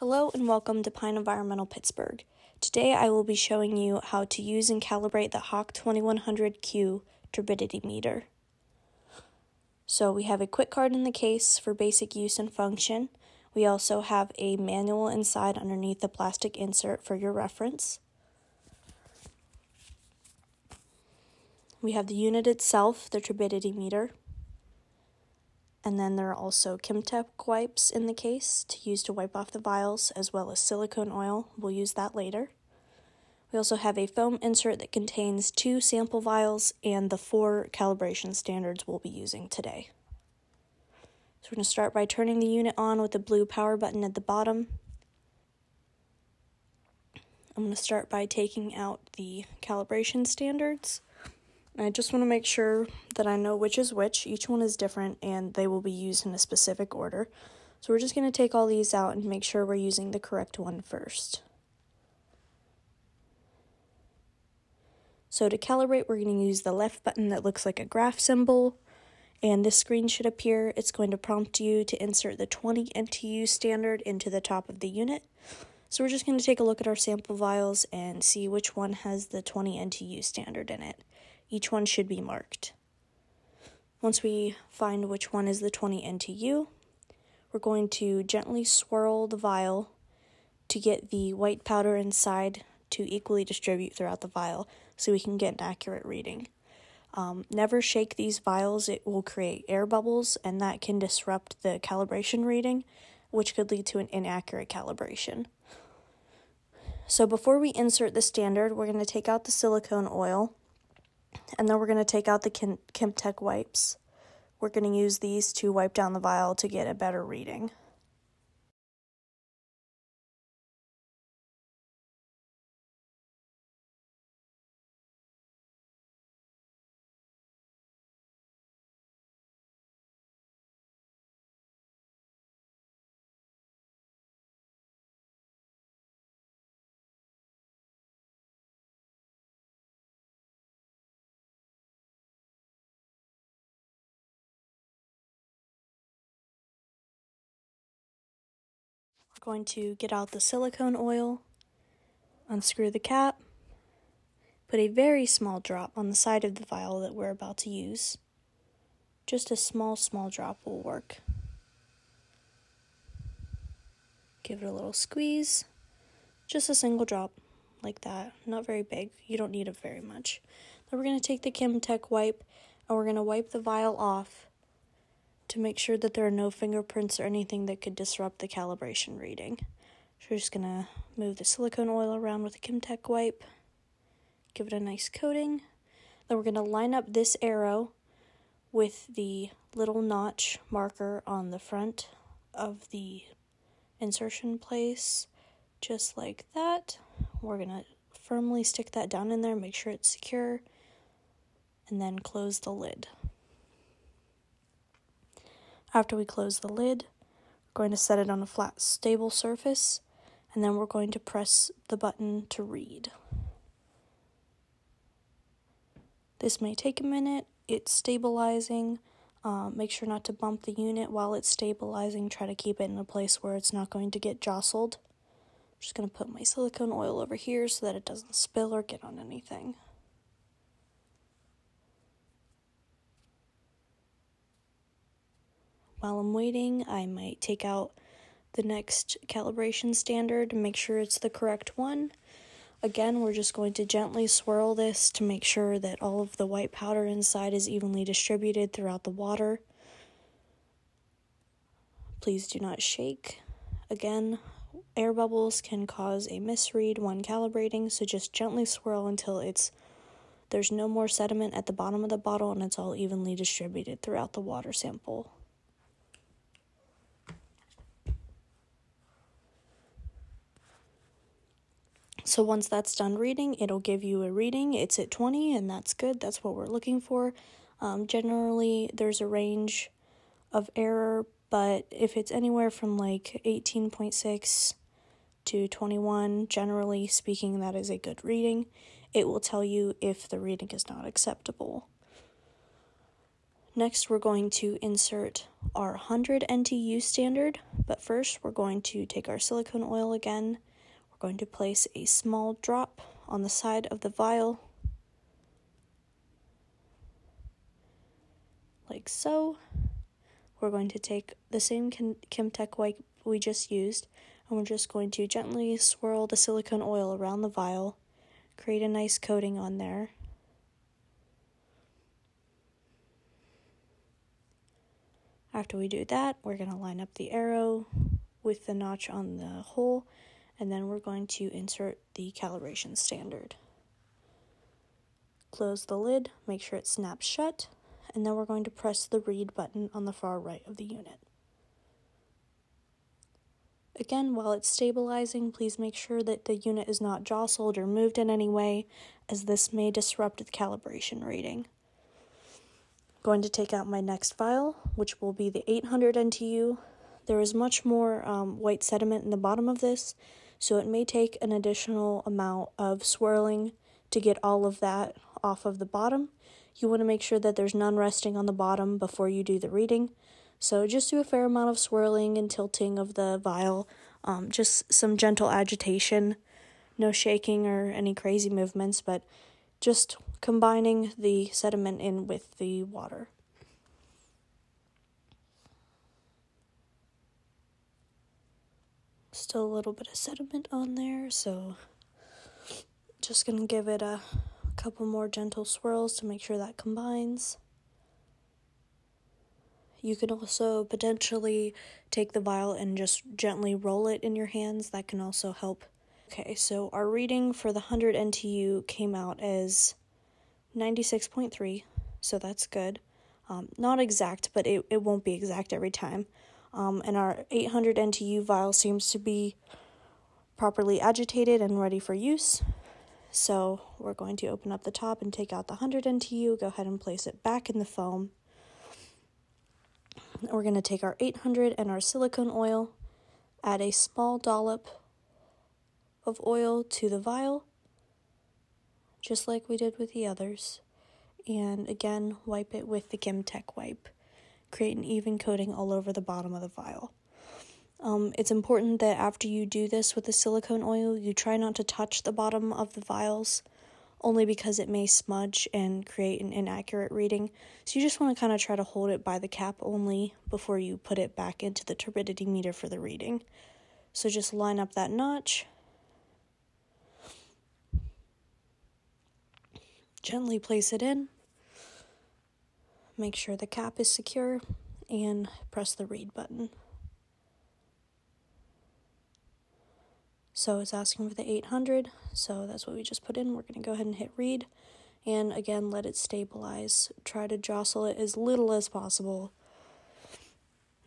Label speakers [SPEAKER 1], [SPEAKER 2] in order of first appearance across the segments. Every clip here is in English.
[SPEAKER 1] Hello and welcome to Pine Environmental Pittsburgh. Today I will be showing you how to use and calibrate the Hach 2100Q turbidity meter. So we have a quick card in the case for basic use and function. We also have a manual inside underneath the plastic insert for your reference. We have the unit itself, the turbidity meter. And then there are also Kimtech wipes in the case to use to wipe off the vials, as well as silicone oil. We'll use that later. We also have a foam insert that contains two sample vials and the four calibration standards we'll be using today. So we're going to start by turning the unit on with the blue power button at the bottom. I'm going to start by taking out the calibration standards. I just want to make sure that I know which is which. Each one is different and they will be used in a specific order. So we're just going to take all these out and make sure we're using the correct one first. So to calibrate, we're going to use the left button that looks like a graph symbol. And this screen should appear. It's going to prompt you to insert the 20 NTU standard into the top of the unit. So we're just going to take a look at our sample vials and see which one has the 20 NTU standard in it. Each one should be marked. Once we find which one is the 20 NTU, we're going to gently swirl the vial to get the white powder inside to equally distribute throughout the vial so we can get an accurate reading. Um, never shake these vials, it will create air bubbles, and that can disrupt the calibration reading, which could lead to an inaccurate calibration. So, before we insert the standard, we're going to take out the silicone oil and then we're going to take out the Kim- Kimtech wipes. We're going to use these to wipe down the vial to get a better reading. Going to get out the silicone oil, unscrew the cap, put a very small drop on the side of the vial that we're about to use. Just a small, small drop will work. Give it a little squeeze. Just a single drop, like that. Not very big. You don't need it very much. Then we're going to take the Kimtech wipe and we're going to wipe the vial off to make sure that there are no fingerprints or anything that could disrupt the calibration reading. So we're just gonna move the silicone oil around with a Kimtech wipe, give it a nice coating. Then we're gonna line up this arrow with the little notch marker on the front of the insertion place, just like that. We're gonna firmly stick that down in there, make sure it's secure, and then close the lid. After we close the lid, we're going to set it on a flat, stable surface, and then we're going to press the button to read. This may take a minute, it's stabilizing. Uh, make sure not to bump the unit while it's stabilizing. Try to keep it in a place where it's not going to get jostled. I'm just going to put my silicone oil over here so that it doesn't spill or get on anything. While I'm waiting, I might take out the next calibration standard and make sure it's the correct one. Again, we're just going to gently swirl this to make sure that all of the white powder inside is evenly distributed throughout the water. Please do not shake. Again, air bubbles can cause a misread when calibrating, so just gently swirl until it's there's no more sediment at the bottom of the bottle and it's all evenly distributed throughout the water sample. So once that's done reading, it'll give you a reading. It's at 20, and that's good. That's what we're looking for. Um, generally, there's a range of error, but if it's anywhere from like 18.6 to 21, generally speaking, that is a good reading. It will tell you if the reading is not acceptable. Next, we're going to insert our 100 NTU standard, but first we're going to take our silicone oil again. We're going to place a small drop on the side of the vial, like so. We're going to take the same Kimtech wipe we just used, and we're just going to gently swirl the silicone oil around the vial, create a nice coating on there. After we do that, we're going to line up the arrow with the notch on the hole, and then we're going to insert the calibration standard. Close the lid, make sure it snaps shut, and then we're going to press the read button on the far right of the unit. Again, while it's stabilizing, please make sure that the unit is not jostled or moved in any way, as this may disrupt the calibration reading I'm going to take out my next vial, which will be the 800 NTU. There is much more um, white sediment in the bottom of this, so it may take an additional amount of swirling to get all of that off of the bottom. You want to make sure that there's none resting on the bottom before you do the reading. So just do a fair amount of swirling and tilting of the vial, um, just some gentle agitation, no shaking or any crazy movements, but just combining the sediment in with the water. Still a little bit of sediment on there, so just gonna give it a couple more gentle swirls to make sure that combines. You can also potentially take the vial and just gently roll it in your hands. That can also help. Okay, so our reading for the 100 NTU came out as 96.3, so that's good. Um, not exact, but it, it won't be exact every time. Um, and our 800 NTU vial seems to be properly agitated and ready for use. So we're going to open up the top and take out the 100 NTU, go ahead and place it back in the foam. We're going to take our 800 and our silicone oil, add a small dollop of oil to the vial, just like we did with the others. And again, wipe it with the Kimtech wipe. Create an even coating all over the bottom of the vial. Um, it's important that after you do this with the silicone oil, you try not to touch the bottom of the vials, only because it may smudge and create an inaccurate reading. So you just want to kind of try to hold it by the cap only before you put it back into the turbidity meter for the reading. So just line up that notch, Gently place it in. Make sure the cap is secure and press the read button. So it's asking for the 800, so that's what we just put in. We're going to go ahead and hit read and again let it stabilize. Try to jostle it as little as possible.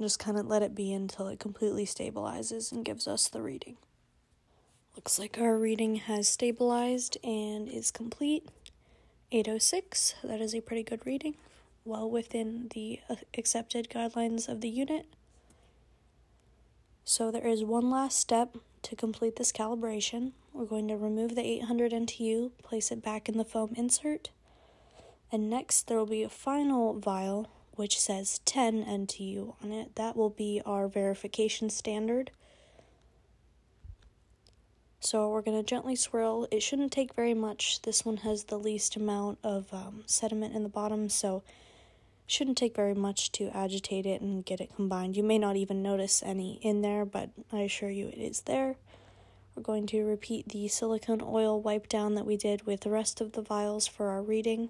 [SPEAKER 1] Just kind of let it be until it completely stabilizes and gives us the reading. Looks like our reading has stabilized and is complete. 806, that is a pretty good reading, well within the uh, accepted guidelines of the unit. So there is one last step to complete this calibration. We're going to remove the 800 NTU, place it back in the foam insert, and next there will be a final vial which says 10 NTU on it. That will be our verification standard. So we're going to gently swirl. It shouldn't take very much. This one has the least amount of um, sediment in the bottom, so shouldn't take very much to agitate it and get it combined. You may not even notice any in there, but I assure you it is there. We're going to repeat the silicone oil wipe down that we did with the rest of the vials for our reading.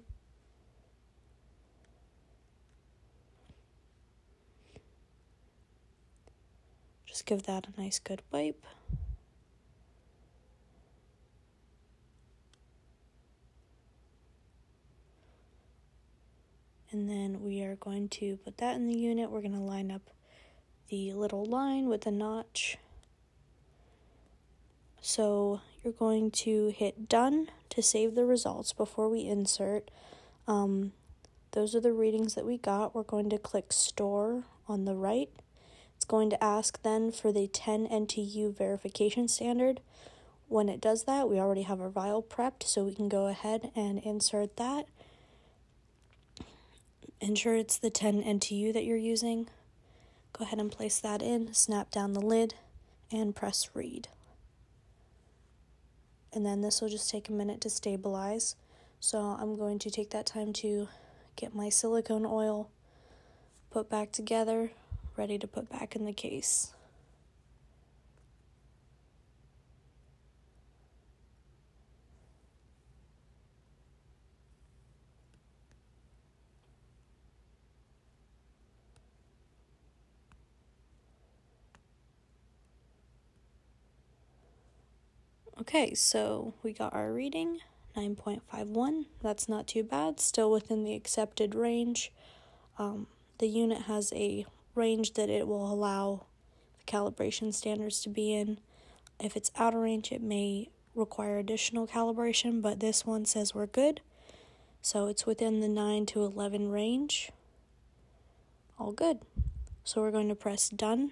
[SPEAKER 1] Just give that a nice good wipe. And then we are going to put that in the unit. We're going to line up the little line with the notch. So you're going to hit done to save the results before we insert. Um, those are the readings that we got. We're going to click store on the right. It's going to ask then for the 10 NTU verification standard. When it does that, we already have our vial prepped, so we can go ahead and insert that ensure it's the 10 NTU that you're using. Go ahead and place that in, snap down the lid, and press read. And then this will just take a minute to stabilize. So I'm going to take that time to get my silicone oil put back together, ready to put back in the case. Okay, so we got our reading 9.51. That's not too bad, still within the accepted range. Um, the unit has a range that it will allow the calibration standards to be in. If it's out of range, it may require additional calibration, but this one says we're good. So it's within the 9 to 11 range. All good. So we're going to press done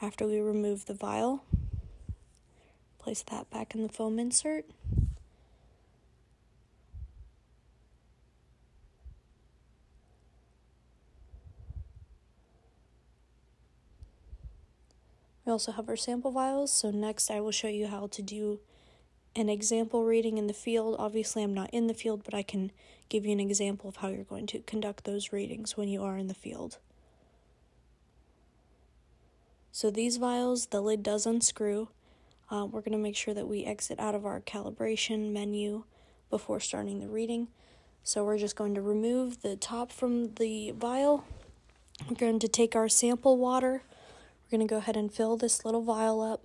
[SPEAKER 1] after we remove the vial. Place that back in the foam insert. We also have our sample vials, so next I will show you how to do an example reading in the field. Obviously, I'm not in the field, but I can give you an example of how you're going to conduct those readings when you are in the field. So these vials, the lid does unscrew. Uh, we're going to make sure that we exit out of our calibration menu before starting the reading. So we're just going to remove the top from the vial. We're going to take our sample water. We're going to go ahead and fill this little vial up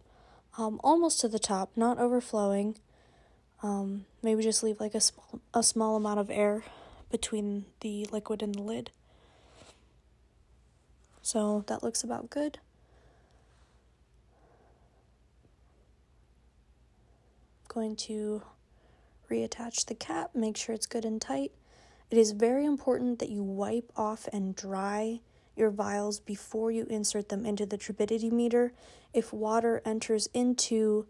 [SPEAKER 1] um, almost to the top, not overflowing. Um, maybe just leave like a small, a small amount of air between the liquid and the lid. So that looks about good. Going to reattach the cap, make sure it's good and tight. It is very important that you wipe off and dry your vials before you insert them into the turbidity meter. If water enters into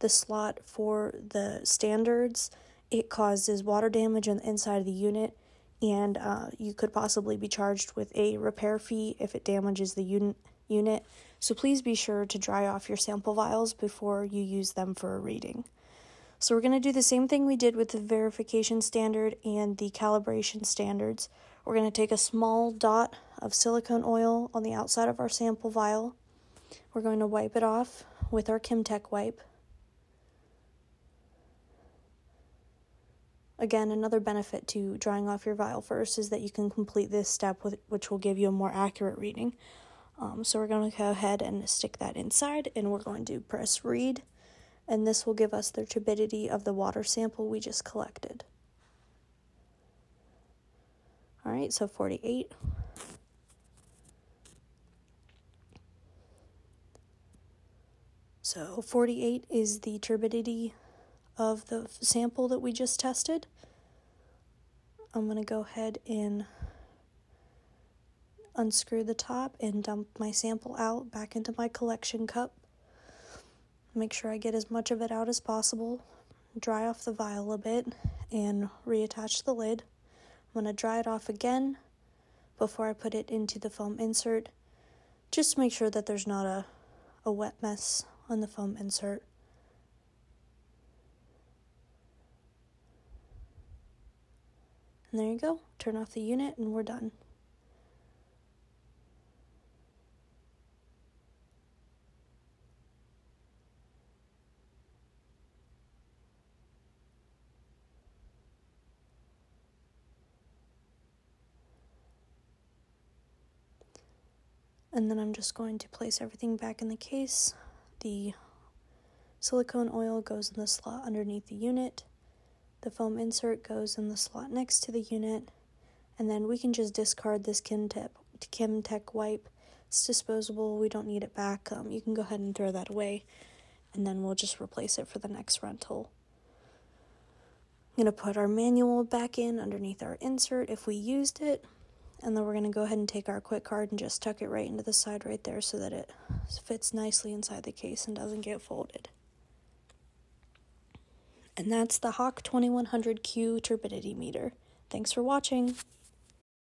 [SPEAKER 1] the slot for the standards, it causes water damage on the inside of the unit, and uh, you could possibly be charged with a repair fee if it damages the un- unit. So please be sure to dry off your sample vials before you use them for a reading. So we're going to do the same thing we did with the verification standard and the calibration standards. We're going to take a small dot of silicone oil on the outside of our sample vial. We're going to wipe it off with our Kimtech wipe. Again, another benefit to drying off your vial first is that you can complete this step, with, which will give you a more accurate reading. Um, so we're going to go ahead and stick that inside, and we're going to press read and this will give us the turbidity of the water sample we just collected. All right, so 48. So 48 is the turbidity of the sample that we just tested. I'm going to go ahead and unscrew the top and dump my sample out back into my collection cup. Make sure I get as much of it out as possible. Dry off the vial a bit and reattach the lid. I'm going to dry it off again before I put it into the foam insert. Just make sure that there's not a, a wet mess on the foam insert. And there you go. Turn off the unit and we're done. And then I'm just going to place everything back in the case. The silicone oil goes in the slot underneath the unit. The foam insert goes in the slot next to the unit. And then we can just discard this Kimtech, Kimtech wipe. It's disposable. We don't need it back. Um, you can go ahead and throw that away. And then we'll just replace it for the next rental. I'm going to put our manual back in underneath our insert if we used it and then we're going to go ahead and take our quick card and just tuck it right into the side right there so that it fits nicely inside the case and doesn't get folded. And that's the Hach 2100Q turbidity meter. Thanks for watching.